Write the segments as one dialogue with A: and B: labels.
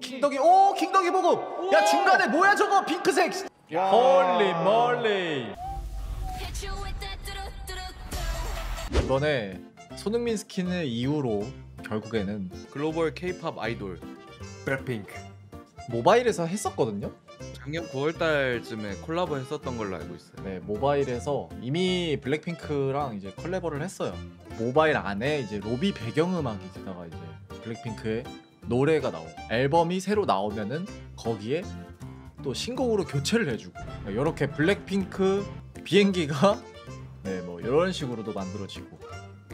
A: 킹덕이 오 킹덕이 보고 야 중간에 뭐야 저거? 핑크색. 멀리.
B: 두두두두.
A: 이번에 손흥민 스킨을 이후로 결국에는
C: 글로벌 K-pop 아이돌.
D: 블랙핑크
A: 모바일에서 했었거든요?
C: 작년 9월달쯤에 콜라보 했었던 걸로 알고 있어요.
A: 네 모바일에서 이미 블랙핑크랑 이제 컬래버를 했어요. 모바일 안에 이제 로비 배경음악에다가 이제 블랙핑크의 노래가 나오고 앨범이 새로 나오면은 거기에 또 신곡으로 교체를 해주고 이렇게 블랙핑크 비행기가 네 뭐 이런 식으로도 만들어지고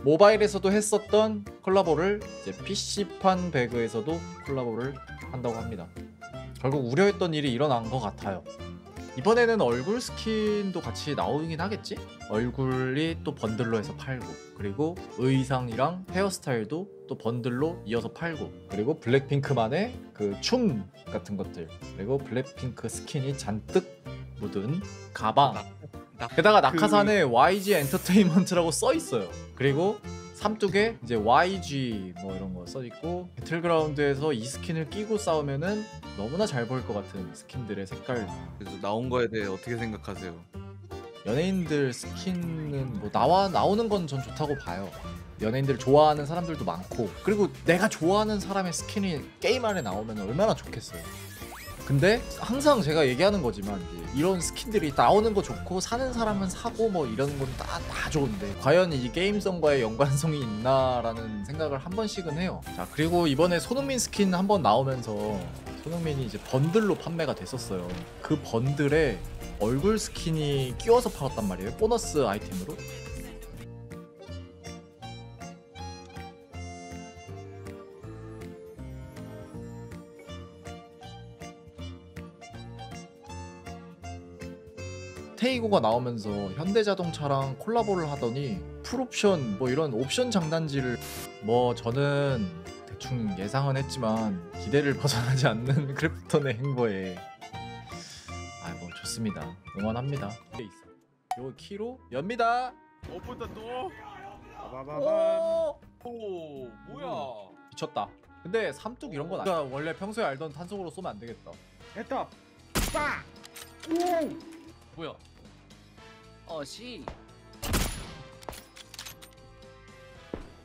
A: 모바일에서도 했었던 콜라보를 이제 PC판 배그에서도 콜라보를 한다고 합니다. 결국 우려했던 일이 일어난 것 같아요. 이번에는 얼굴 스킨도 같이 나오긴 하겠지? 얼굴이 또 번들로 해서 팔고 그리고 의상이랑 헤어스타일도 또 번들로 이어서 팔고 그리고 블랙핑크만의 그 춤 같은 것들 그리고 블랙핑크 스킨이 잔뜩 묻은 가방
C: 나-
A: 게다가 낙하산에 YG 엔터테인먼트라고 써 있어요. 그리고 삼뚝에 이제 YG 뭐 이런 거 써 있고 배틀그라운드에서 이 스킨을 끼고 싸우면은 너무나 잘 보일 것 같은 스킨들의 색깔
C: 그래서 나온 거에 대해 어떻게 생각하세요?
A: 연예인들 스킨은 뭐 나와 나오는 건 전 좋다고 봐요. 연예인들 좋아하는 사람들도 많고 그리고 내가 좋아하는 사람의 스킨이 게임 안에 나오면 얼마나 좋겠어요. 근데 항상 제가 얘기하는 거지만 이런 스킨들이 나오는 거 좋고 사는 사람은 사고 뭐 이런 건 다 다 좋은데 과연 이 게임성과의 연관성이 있나라는 생각을 한 번씩은 해요. 자 그리고 이번에 손흥민 스킨 한 번 나오면서 손흥민이 이제 번들로 판매가 됐었어요. 그 번들에 얼굴 스킨이 끼워서 팔았단 말이에요. 보너스 아이템으로. 테이고가 나오면서 현대자동차랑 콜라보를 하더니 풀옵션 뭐 이런 옵션 장난질을 뭐 저는 대충 예상은 했지만 기대를 벗어나지 않는 크래프톤의 행보에 아 뭐 좋습니다. 응원합니다. 요 키로 엽니다.
D: 오픈다 또?
A: 오!
D: 오 뭐야?
A: 미쳤다. 근데 삼뚝 이런 건 아니야. 원래 평소에 알던 탄속으로 쏘면 안 되겠다.
D: 했다.
E: 뭐야? 어, 씨.